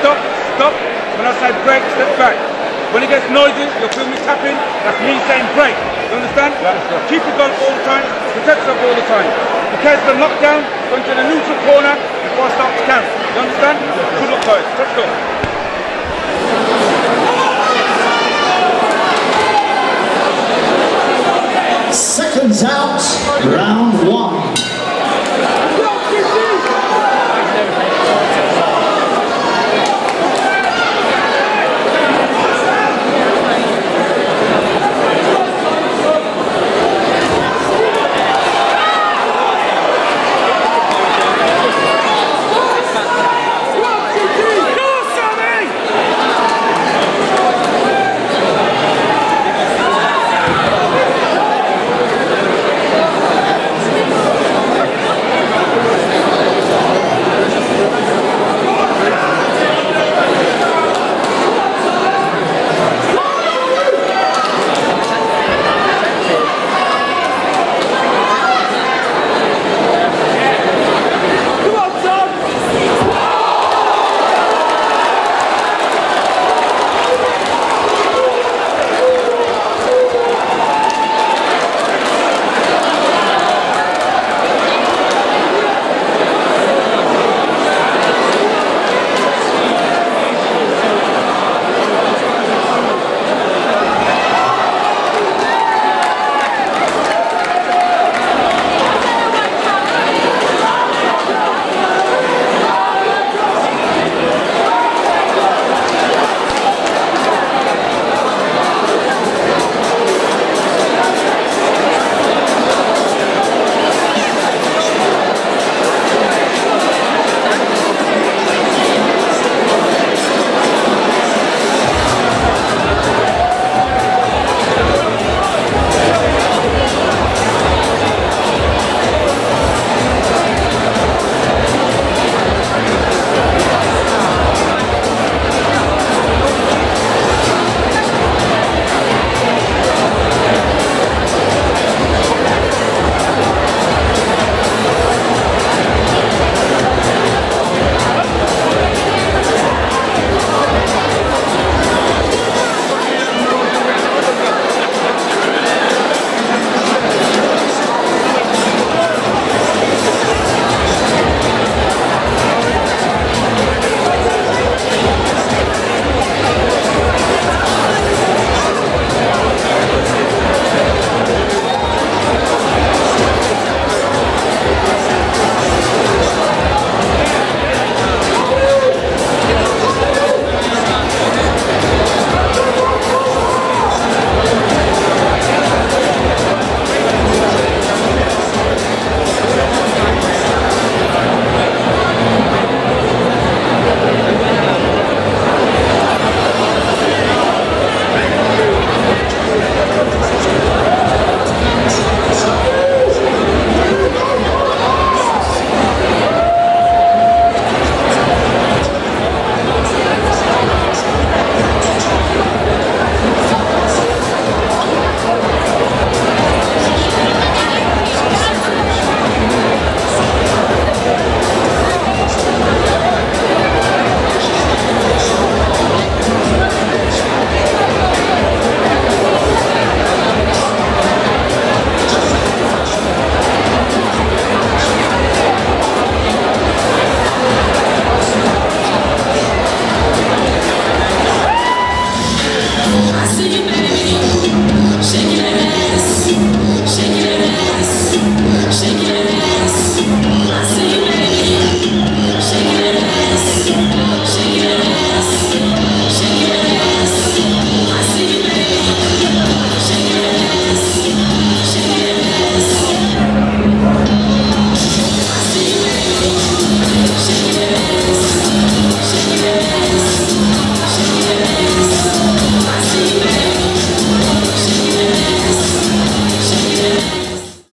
stop, stop. When I say break, step back. When it gets noisy, you'll feel me tapping, that's me saying break. You understand? Yeah. Keep it going all the time, protect yourself all the time. In case of knockdown, go into the neutral corner before I start to count. You understand? Yeah. Good luck guys, let's go. Seconds out, round one.